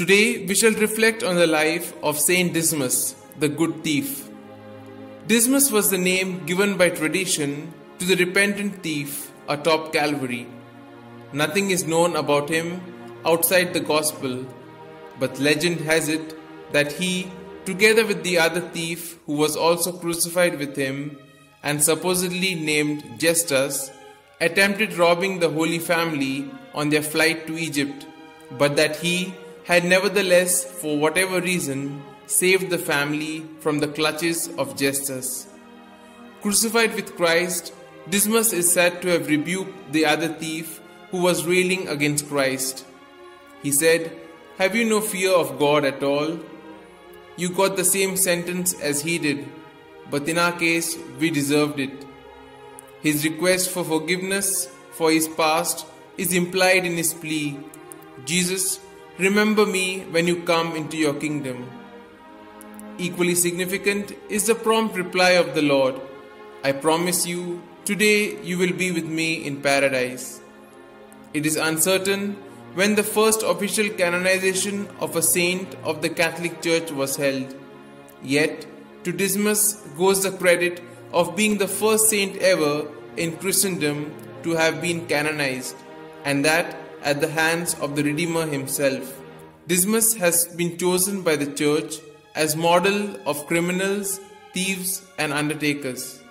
Today we shall reflect on the life of Saint Dismas, the good thief. Dismas was the name given by tradition to the repentant thief atop Calvary. Nothing is known about him outside the Gospel, but legend has it that he, together with the other thief who was also crucified with him and supposedly named Gestas, attempted robbing the Holy Family on their flight to Egypt, but that he had nevertheless, for whatever reason, saved the family from the clutches of Gestas. Crucified with Christ, Dismas is said to have rebuked the other thief who was railing against Christ. He said, Have you no fear of God at all? You got the same sentence as he did, but in our case, we deserved it. His request for forgiveness for his past is implied in his plea Jesus, remember me when you come into your kingdom. Equally significant is the prompt reply of the Lord I promise you, today you will be with me in paradise. It is uncertain when the first official canonization of a saint of the Catholic Church was held. Yet, to Dismas goes the credit of being the first saint ever in Christendom to have been canonized, and that at the hands of the Redeemer himself. Dismas has been chosen by the Church as model of criminals, thieves, and undertakers.